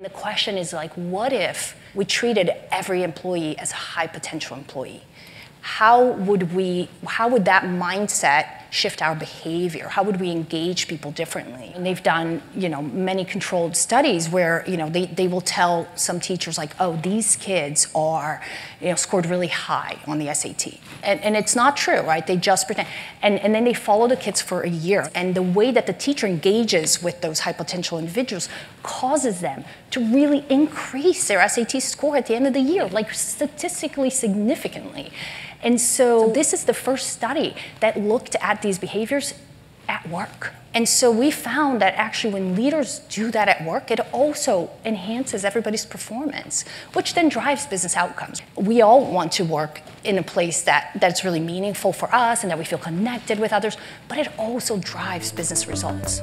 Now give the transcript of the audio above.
The question is like, what if we treated every employee as a high potential employee? How would we, how would that mindset shift our behavior? How would we engage people differently? And they've done, you know, many controlled studies where, you know, they, they will tell some teachers like, oh, these kids are, you know, scored really high on the SAT. And, and it's not true, right? They just pretend. And, and then they follow the kids for a year. And the way that the teacher engages with those high potential individuals causes them to really increase their SAT score at the end of the year, like statistically significantly. And so, so this is the first study that looked at these behaviors at work. And so we found that actually when leaders do that at work, it also enhances everybody's performance, which then drives business outcomes. We all want to work in a place that, that's really meaningful for us and that we feel connected with others, but it also drives business results.